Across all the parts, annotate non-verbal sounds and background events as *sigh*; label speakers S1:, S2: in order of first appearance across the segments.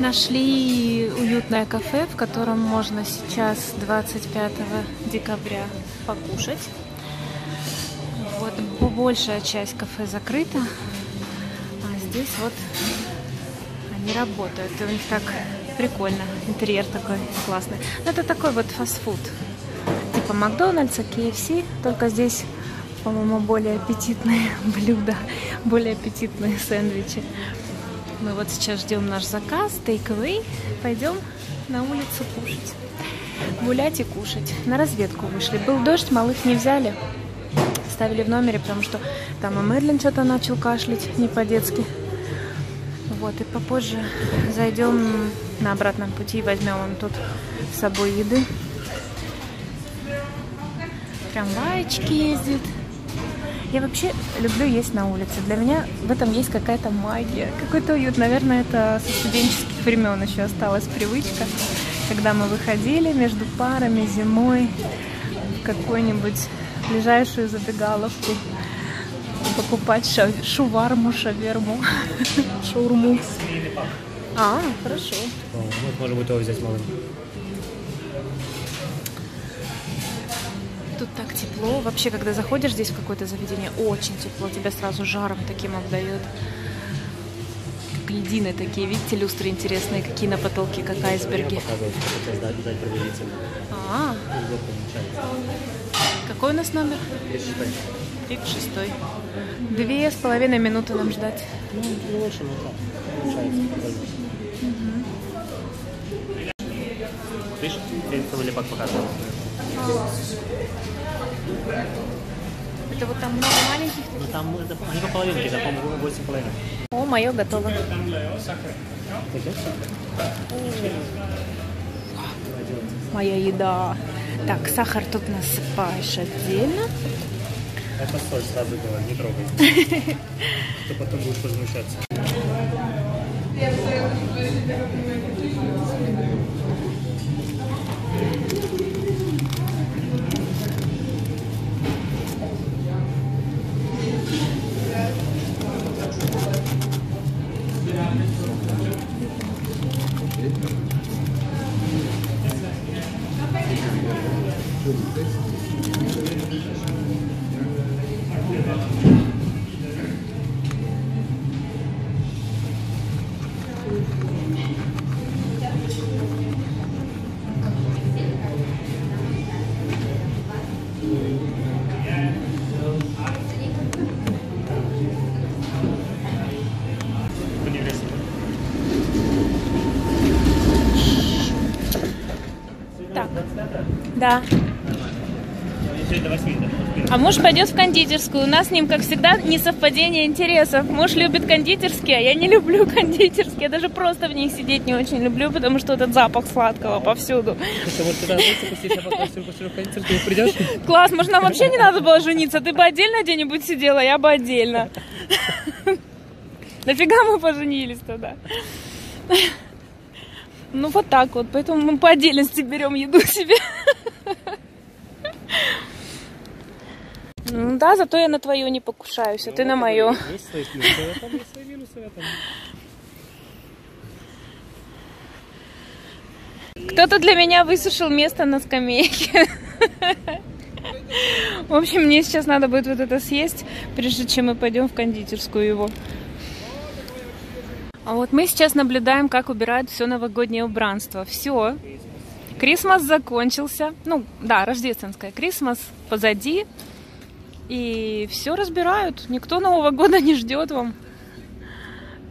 S1: Нашли уютное кафе, в котором можно сейчас, 25 декабря, покушать. Вот большая часть кафе закрыта, а здесь вот они работают. И у них так прикольно, интерьер такой классный. Это такой вот фастфуд, типа Макдональдса, KFC, только здесь, по-моему, более аппетитные *laughs* блюда, более аппетитные сэндвичи. Мы вот сейчас ждем наш заказ, away. Пойдем на улицу кушать. Гулять и кушать. На разведку вышли. Был дождь, малых не взяли. Ставили в номере, потому что там и Мерлин что-то начал кашлять не по-детски. Вот, и попозже зайдем на обратном пути и возьмем им тут с собой еды. Трамвайчики ездят. Я вообще люблю есть на улице. Для меня в этом есть какая-то магия, какой-то уют. Наверное, это со студенческих времен еще осталась привычка, когда мы выходили между парами зимой в какую-нибудь ближайшую забегаловку покупать ша шуварму, шаверму, шаурму. А, хорошо.
S2: Может быть, его взять малым.
S1: Тут так тепло. Вообще, когда заходишь здесь в какое-то заведение, очень тепло. Тебя сразу жаром таким обдает. Как льдины такие. Видите, люстры интересные, какие на потолке, как айсберги. А,
S2: Удобно получается.
S1: какой у нас номер? 36. Две с половиной минуты нам ждать.
S2: Ну, не больше, но так. Получается. Видишь, лепак показывал.
S1: Это вот там много маленьких.
S2: Ну там это, они по половинке, да, по-моему, 8 половиной.
S1: О, мое готово. Моя еда. Так, сахар тут насыпаешь отдельно.
S2: Это соль, сразу говорю, не трогай. *laughs* Ты потом будешь возмущаться.
S1: Да.
S2: Еще до 8, да?
S1: А муж пойдет в кондитерскую. У нас с ним, как всегда, несовпадение интересов. Муж любит кондитерские, а я не люблю *laughs* кондитерские. Я даже просто в них сидеть не очень люблю, потому что этот запах сладкого повсюду.
S2: А?
S1: Класс, может, нам вообще не надо было жениться? Ты бы отдельно где-нибудь сидела, я бы отдельно. *laughs* Нафига мы поженились тогда? *laughs* Ну, вот так вот. Поэтому мы по отдельности берем еду себе. Ну да, зато я на твою не покушаюсь, а ты на мою.
S2: Есть свои плюсы в этом, есть свои минусы в этом.
S1: Кто-то для меня высушил место на скамейке. В общем, мне сейчас надо будет вот это съесть, прежде чем мы пойдем в кондитерскую его. А вот мы сейчас наблюдаем, как убирают все новогоднее убранство. Все. Крисмас закончился. Ну, да, рождественская. Крисмас позади. И все разбирают. Никто Нового года не ждет вам.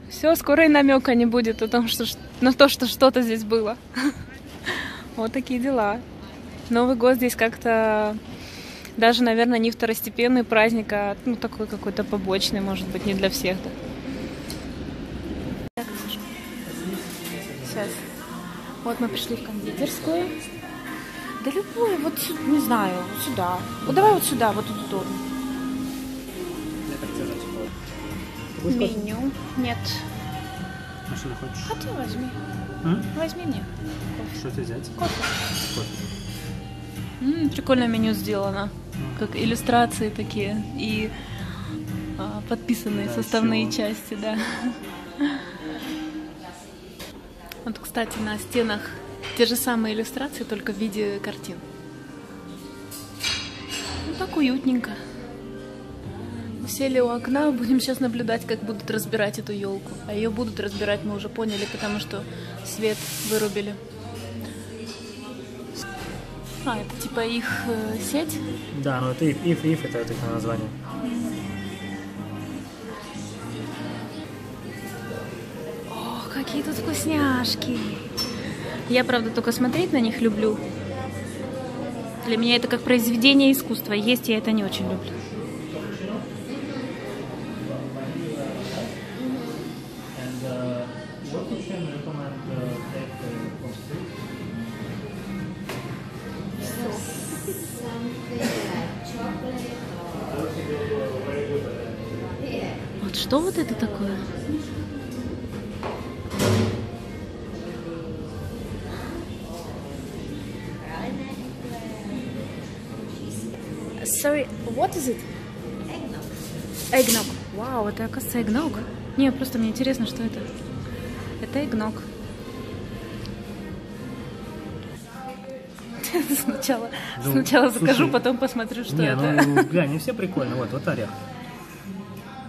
S1: Все, скоро и намека не будет о том, что, на то, что что-то здесь было. *laughs* Вот такие дела. Новый год здесь как-то даже, наверное, не второстепенный праздник, а ну, такой какой-то побочный, может быть, не для всех. Да. Сейчас. Вот мы пришли в кондитерскую. Да любую, вот сю- не знаю, сюда. Вот давай вот сюда, вот тут удобно.
S2: Ты кофе?
S1: Меню. Нет.
S2: А что ты хочешь?
S1: А ты возьми.
S2: М?
S1: Возьми мне.
S2: Что тебе взять?
S1: Кофе.
S2: Кофе.
S1: М, прикольное меню сделано. Как иллюстрации такие и а, подписанные
S2: Да,
S1: составные
S2: всё.
S1: части, да. Вот, кстати, на стенах те же самые иллюстрации, только в виде картин. Ну, так уютненько. Сели у окна, будем сейчас наблюдать, как будут разбирать эту елку. А ее будут разбирать, мы уже поняли, потому что свет вырубили. А, это типа их э, сеть?
S2: Да, ну это if, if это, это их название.
S1: О, какие тут вкусняшки. Я, правда, только смотреть на них люблю. Для меня это как произведение искусства. Есть я это не очень люблю. Вот что вот это такое? Sorry, what is it? Eggnog. Вау, это оказывается eggnog. Не, просто мне интересно, что это. Это eggnog. *laughs* Сначала,
S2: Ну,
S1: сначала закажу,
S2: слушай,
S1: потом посмотрю, что
S2: не,
S1: это.
S2: ну *laughs* глянь, они все прикольные. Вот, вот орех.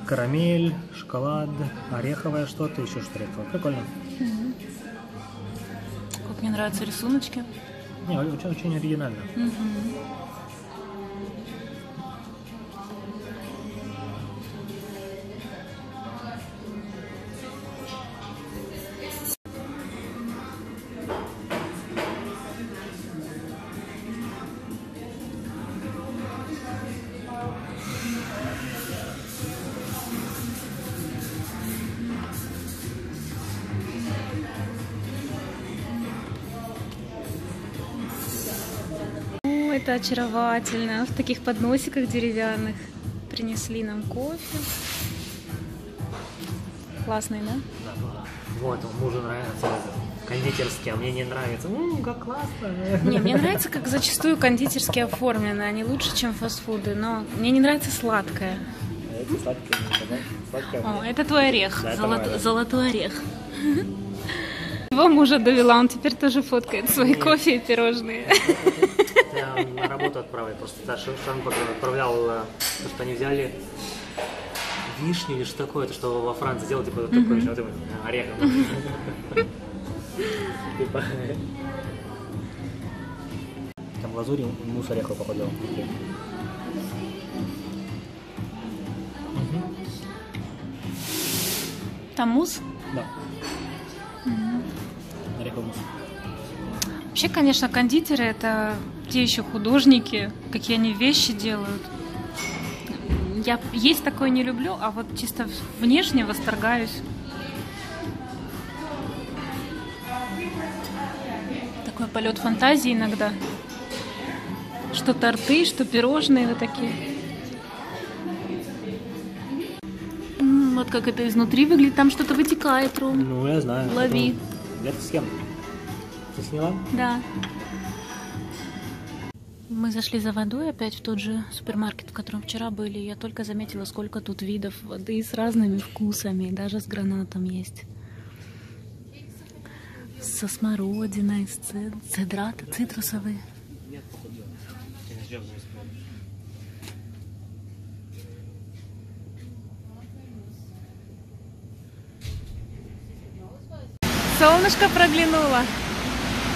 S2: Карамель, шоколад, ореховое что-то, еще что-то ореховое. Прикольно.
S1: Как мне нравятся рисуночки.
S2: Не, очень, очень оригинально.
S1: О, это очаровательно. В таких подносиках деревянных принесли нам кофе. Классный, да?
S2: Вот, мужу нравится кондитерский, а мне не нравится. Ммм, как классно.
S1: Не, мне нравится, как зачастую кондитерски оформлены. Они лучше, чем фастфуды, но мне не нравится сладкое.
S2: Эти сладкие, не сладкие.
S1: О, это твой орех,
S2: Да, это мой орех.
S1: золотой орех. Его мужа довела, он теперь тоже фоткает свои кофе и пирожные.
S2: На работу отправил, просто да, Шан Шан отправлял, э, то, что они взяли вишню или что такое, то, что во Франции делают, типа, такое, вот этим, э, орехом. Типа. Там в глазури мусс орехов походил.
S1: Там мусс?
S2: Да. Ореховый мусс.
S1: Вообще, конечно, кондитеры это те еще художники, какие они вещи делают. Я есть такое не люблю, а вот чисто внешне восторгаюсь. Такой полет фантазии иногда. Что торты, что пирожные вот такие. М, Вот как это изнутри выглядит, там что-то вытекает, Ром.
S2: Ну, я знаю.
S1: Лови.
S2: Это с кем? Ты сняла?
S1: Да. Мы зашли за водой опять в тот же супермаркет, в котором вчера были. Я только заметила, сколько тут видов воды с разными вкусами. Даже с гранатом есть. Со смородиной, с цедраты, цитрусовые. Солнышко проглянуло.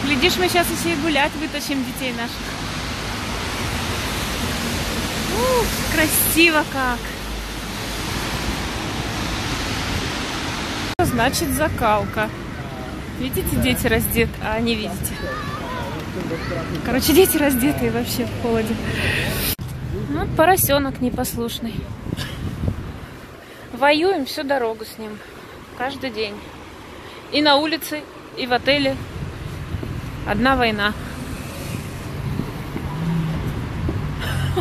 S1: Глядишь, мы сейчас еще и гулять вытащим детей наших. Ух, красиво как. Значит, закалка. Видите, дети раздеты, а не видите. Короче, дети раздетые вообще в холоде. Ну, поросенок непослушный. Воюем всю дорогу с ним. Каждый день. И на улице, и в отеле. Одна война.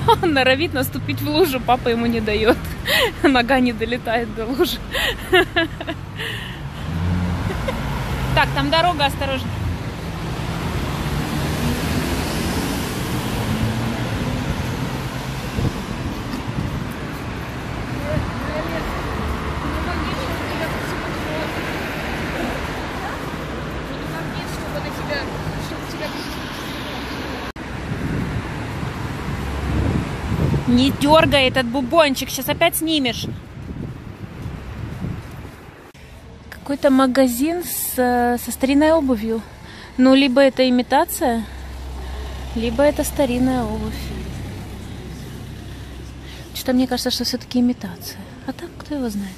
S1: Он норовит наступить в лужу, папа ему не дает. Нога не долетает до лужи. Так, там дорога, осторожно. Не дергай этот бубончик, сейчас опять снимешь. Какой-то магазин с, со старинной обувью. Ну, либо это имитация, либо это старинная обувь. Что-то мне кажется, что все-таки имитация. А так, кто его знает?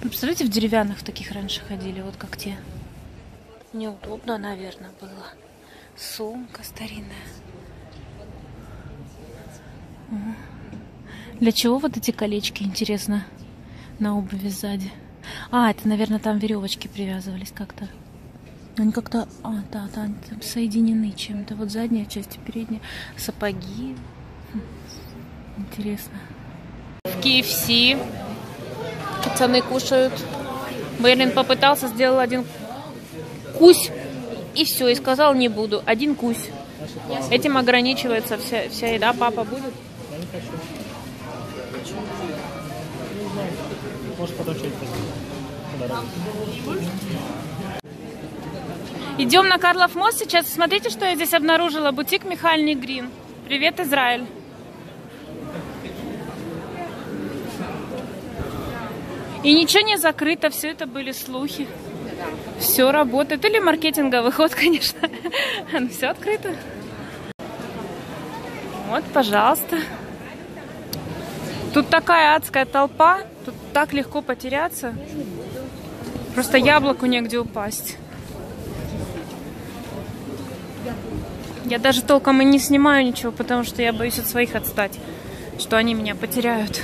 S1: Ну, представляете, в деревянных таких раньше ходили, вот как те. Неудобно, наверное, было. Сумка старинная. Для чего вот эти колечки, интересно, на обуви сзади? А, это, наверное, там веревочки привязывались как-то. Они как-то, а, да, да, они там соединены чем-то. Вот задняя часть и передняя. Сапоги. Хм, интересно. В KFC пацаны кушают. Берлин попытался, сделал один кусь. И все, и сказал не буду. Один кусь. Этим ограничивается вся, вся еда. Папа будет? Я не хочу. Может, потом что-нибудь Идем на Карлов мост. Сейчас смотрите, что я здесь обнаружила. Бутик Михальный Грин. Привет, Израиль. И ничего не закрыто, все это были слухи. Все работает. Или маркетинговый ход, *laughs* конечно. Но все открыто. Вот, пожалуйста. Тут такая адская толпа. Тут так легко потеряться. Просто яблоку негде упасть. Я даже толком и не снимаю ничего, потому что я боюсь от своих отстать, что они меня потеряют.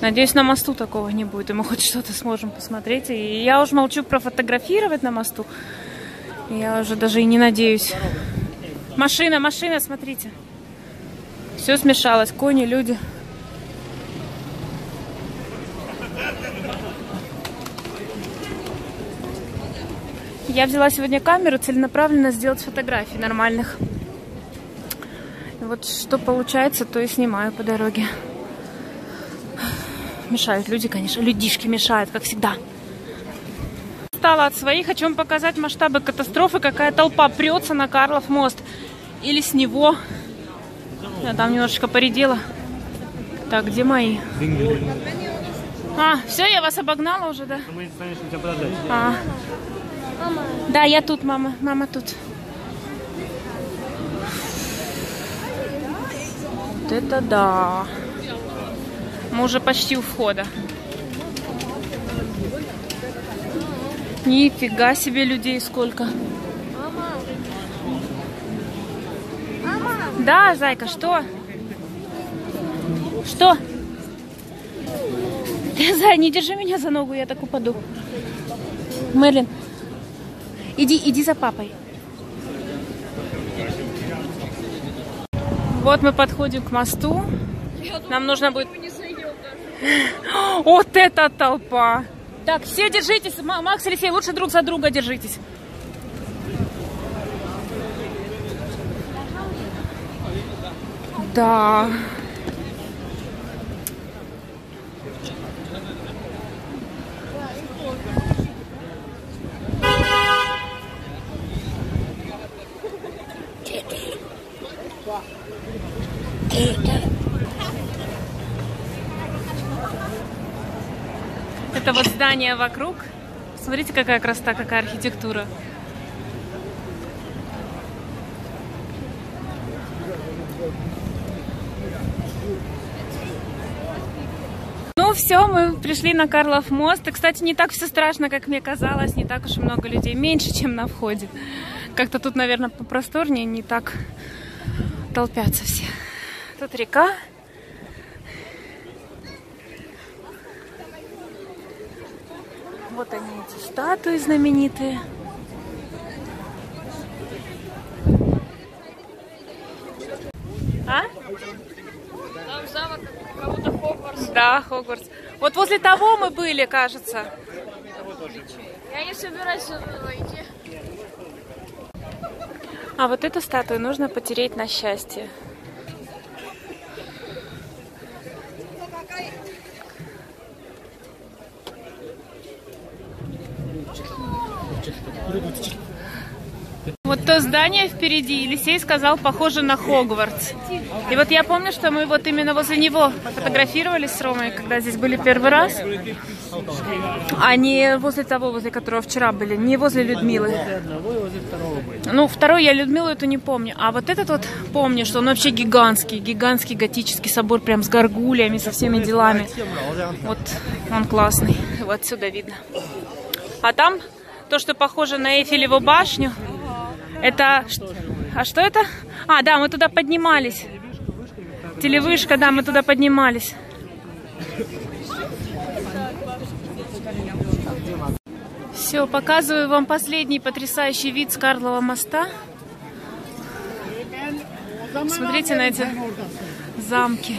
S1: Надеюсь, на мосту такого не будет, и мы хоть что-то сможем посмотреть. И я уже молчу про фотографировать на мосту. Я уже даже и не надеюсь. Машина, машина, смотрите. Все смешалось, кони, люди. Я взяла сегодня камеру целенаправленно сделать фотографии нормальных. Вот что получается, то и снимаю по дороге. Мешают люди, конечно. Людишки мешают, как всегда. Стала от своих. Хочу вам показать масштабы катастрофы. Какая толпа прется на Карлов мост. Или с него. Я там немножечко поредела. Так, где мои? А, все, я вас обогнала уже, да? А. Мама. Да, я тут, мама. Мама тут. Вот это да. Мы уже почти у входа. Нифига себе людей сколько. Мама. Мама. Да, зайка, что? Что? Зай, не держи меня за ногу, я так упаду. Мерлин, Иди, иди за папой. Вот мы подходим к мосту. Нам нужно будет... *gasps* Вот это толпа! Так, все держитесь. Макс, Алексей, лучше друг за друга держитесь. Да. Это вот здание вокруг. Смотрите, какая красота, какая архитектура. Ну все, мы пришли на Карлов мост. И, кстати, не так все страшно, как мне казалось. Не так уж и много людей. Меньше, чем на входе. Как-то тут, наверное, попросторнее, не так толпятся все. Тут река. Вот они, эти статуи знаменитые. А?
S3: Там замок будто Хогвартс.
S1: Да, Хогвартс. Вот возле того мы были, кажется.
S3: Я не собираюсь идти.
S1: А вот эту статую нужно потереть на счастье. То здание впереди, Елисей сказал, похоже на Хогвартс. И вот я помню, что мы вот именно возле него фотографировались с Ромой, когда здесь были первый раз. А не возле того, возле которого вчера были, не возле Людмилы. Ну, второй я Людмилу эту не помню. А вот этот вот помню, что он вообще гигантский, гигантский готический собор, прям с горгульями, со всеми делами. Вот он классный. Вот отсюда видно. А там то, что похоже на Эйфелеву башню, это... А что это? А, да, мы туда поднимались. Телевышка, да, мы туда поднимались. Все, показываю вам последний потрясающий вид с Карлова моста. Смотрите на эти замки.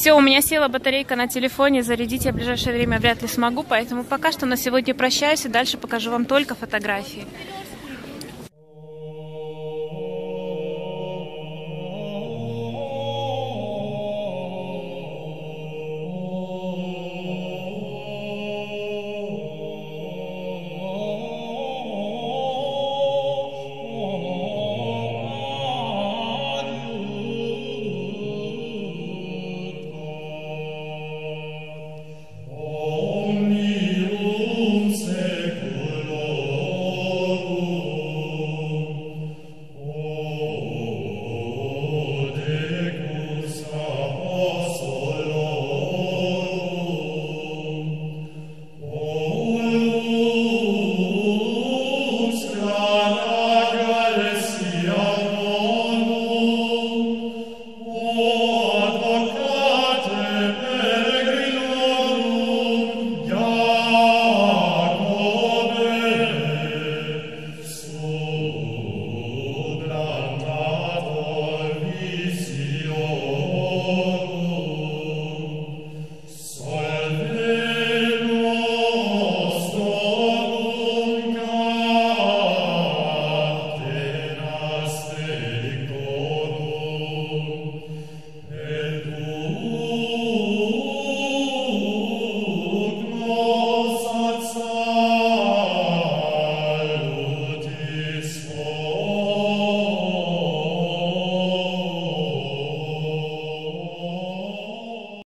S1: Все, у меня села батарейка на телефоне, зарядить я в ближайшее время вряд ли смогу, поэтому пока что на сегодня прощаюсь и дальше покажу вам только фотографии.